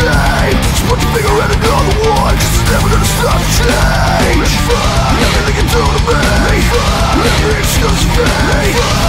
game put your finger another one never gonna stop the change Nothing they can do to me Nothing she doesn't